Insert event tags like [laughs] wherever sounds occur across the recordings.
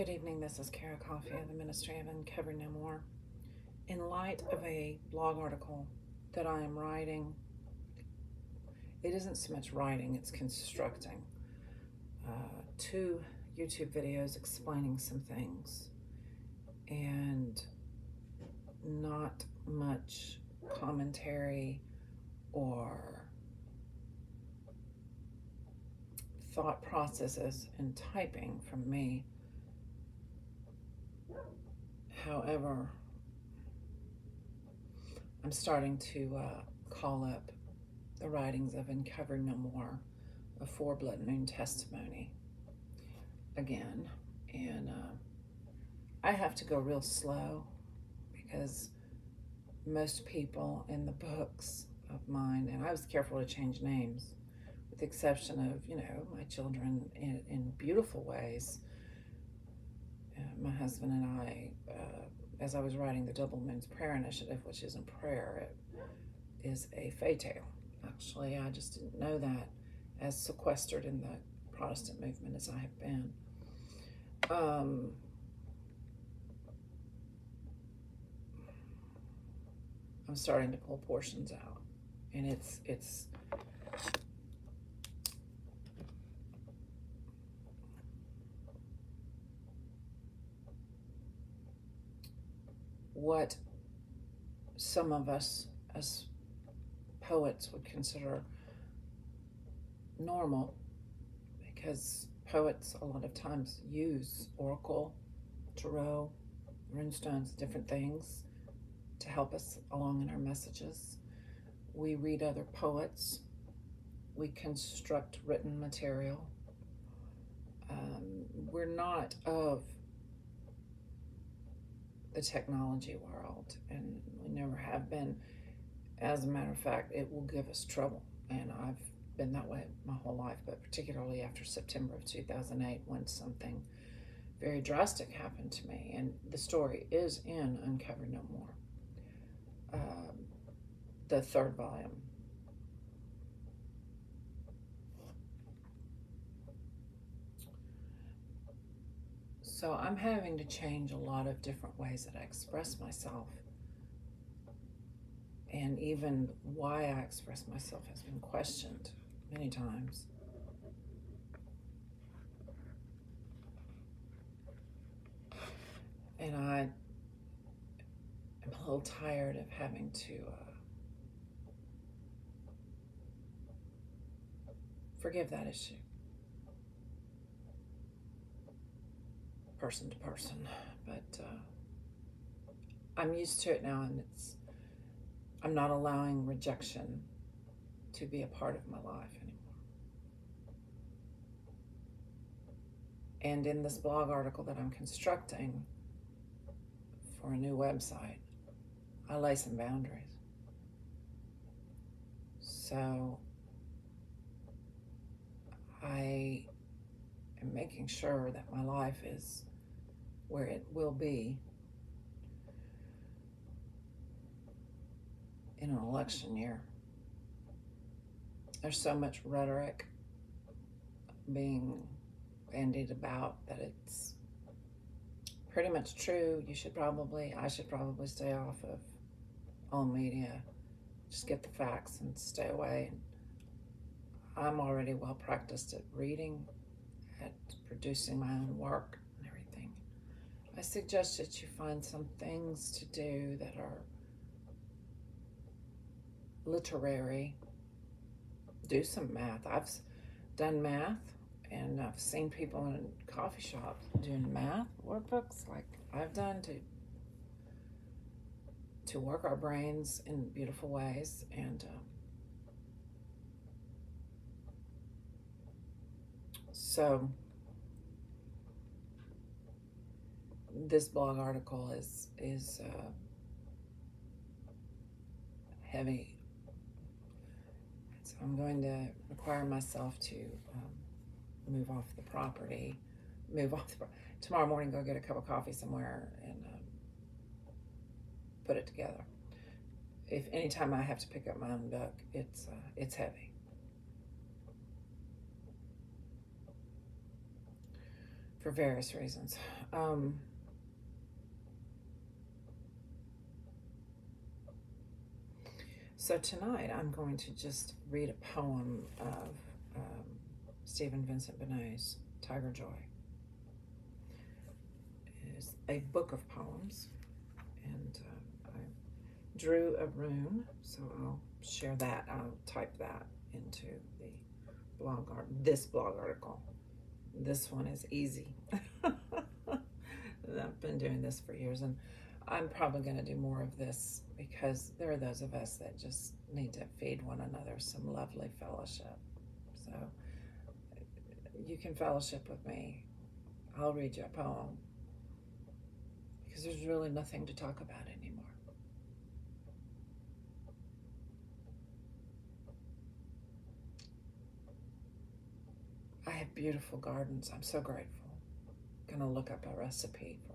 Good evening. This is Cara Coffey of the Ministry of Uncover No More. In light of a blog article that I am writing, it isn't so much writing, it's constructing. Uh, two YouTube videos explaining some things and not much commentary or thought processes and typing from me. However, I'm starting to uh, call up the writings of No More, a Four Blood Moon testimony again. And uh, I have to go real slow because most people in the books of mine, and I was careful to change names, with the exception of, you know, my children in, in beautiful ways. Uh, my husband and I, uh, as I was writing the Double Moons Prayer Initiative, which isn't prayer, it is a fae tale. Actually, I just didn't know that as sequestered in the Protestant movement as I have been. Um, I'm starting to pull portions out, and it's it's what some of us as poets would consider normal because poets a lot of times use oracle, tarot, runestones, different things to help us along in our messages. We read other poets. We construct written material. Um, we're not of the technology world, and we never have been. As a matter of fact, it will give us trouble, and I've been that way my whole life, but particularly after September of 2008 when something very drastic happened to me. And the story is in Uncovered No More, um, the third volume. So I'm having to change a lot of different ways that I express myself and even why I express myself has been questioned many times. And I am a little tired of having to uh, forgive that issue. Person to person. But uh, I'm used to it now and it's I'm not allowing rejection to be a part of my life anymore. And in this blog article that I'm constructing for a new website, I lay some boundaries. So I am making sure that my life is where it will be in an election year. There's so much rhetoric being bandied about that it's pretty much true. You should probably, I should probably stay off of all media. Just get the facts and stay away. I'm already well practiced at reading, at producing my own work. I suggest that you find some things to do that are literary, do some math. I've done math and I've seen people in coffee shops doing math workbooks like I've done to to work our brains in beautiful ways and uh, so this blog article is is uh, heavy so I'm going to require myself to um, move off the property, move off the, tomorrow morning, go get a cup of coffee somewhere and um, put it together. If anytime I have to pick up my own book, it's uh, it's heavy. for various reasons. Um, so tonight I'm going to just read a poem of um, Stephen Vincent Benet's Tiger Joy. It is a book of poems, and uh, I drew a rune, so I'll share that. I'll type that into the blog art, this blog article. This one is easy. [laughs] I've been doing this for years, and I'm probably going to do more of this because there are those of us that just need to feed one another some lovely fellowship. So you can fellowship with me. I'll read you a poem because there's really nothing to talk about anymore. I have beautiful gardens. I'm so grateful. To look up a recipe for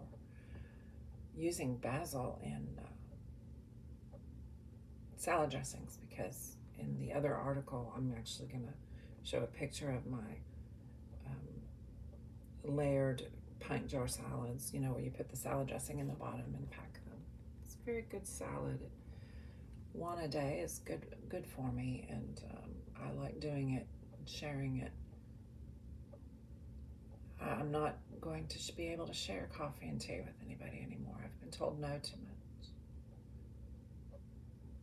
using basil in uh, salad dressings because in the other article, I'm actually going to show a picture of my um, layered pint jar salads, you know, where you put the salad dressing in the bottom and pack them. It's a very good salad. One a day is good good for me, and um, I like doing it, sharing it. I'm not going to be able to share coffee and tea with anybody anymore. Told no to much.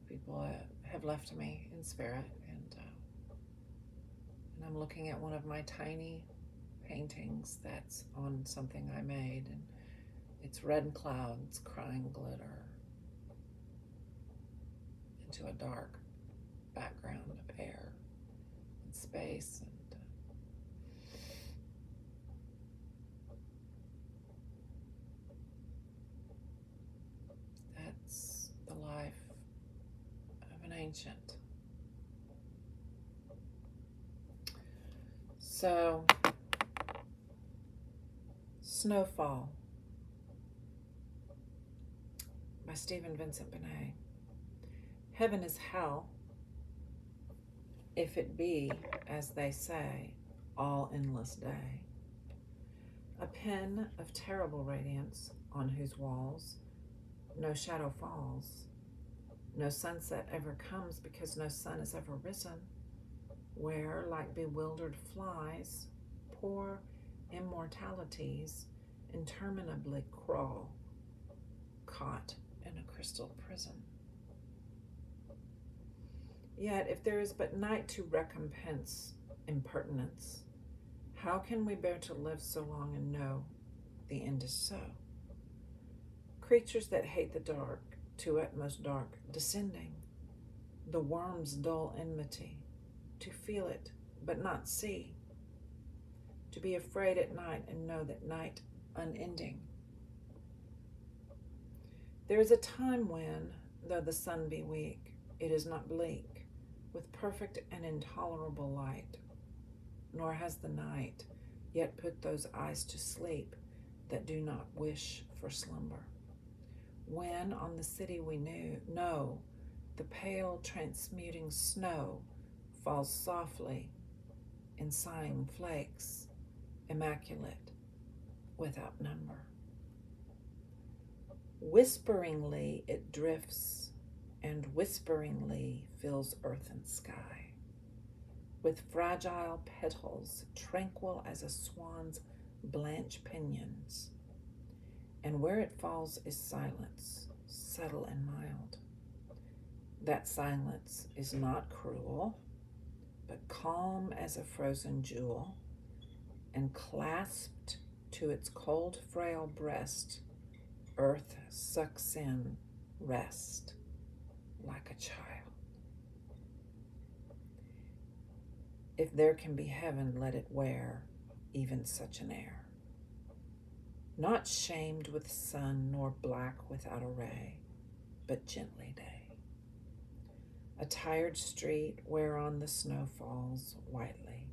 People have left me in spirit, and uh, and I'm looking at one of my tiny paintings that's on something I made, and it's red clouds crying glitter into a dark background of air and space. And, uh, that's the life of an ancient. So, Snowfall by Stephen Vincent Benet. Heaven is hell, if it be, as they say, all endless day. A pen of terrible radiance on whose walls no shadow falls, no sunset ever comes because no sun has ever risen, where, like bewildered flies, poor immortalities interminably crawl, caught in a crystal prison. Yet, if there is but night to recompense impertinence, how can we bear to live so long and know the end is so? Creatures that hate the dark, to utmost dark, descending, the worm's dull enmity, to feel it but not see, to be afraid at night and know that night unending. There is a time when, though the sun be weak, it is not bleak, with perfect and intolerable light, nor has the night yet put those eyes to sleep that do not wish for slumber. When on the city we knew, know, the pale transmuting snow falls softly in sighing flakes, immaculate, without number. Whisperingly it drifts and whisperingly fills earth and sky with fragile petals tranquil as a swan's blanched pinions. And where it falls is silence, subtle and mild. That silence is not cruel, but calm as a frozen jewel, and clasped to its cold, frail breast, earth sucks in rest like a child. If there can be heaven, let it wear even such an air. Not shamed with sun, nor black without a ray, but gently day. A tired street whereon the snow falls whitely,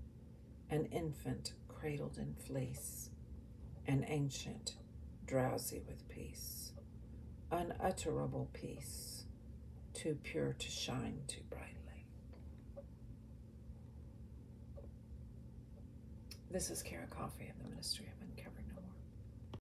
an infant cradled in fleece, an ancient drowsy with peace, unutterable peace, too pure to shine too brightly. This is Cara Coffey of the Ministry